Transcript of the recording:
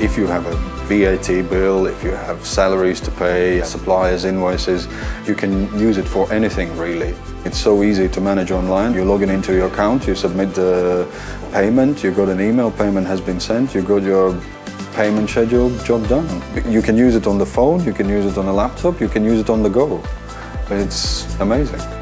If you have a VAT bill, if you have salaries to pay, suppliers, invoices, you can use it for anything really. It's so easy to manage online. You log in into your account, you submit the payment, you got an email, payment has been sent, you got your payment schedule, job done. You can use it on the phone, you can use it on a laptop, you can use it on the go. It's amazing.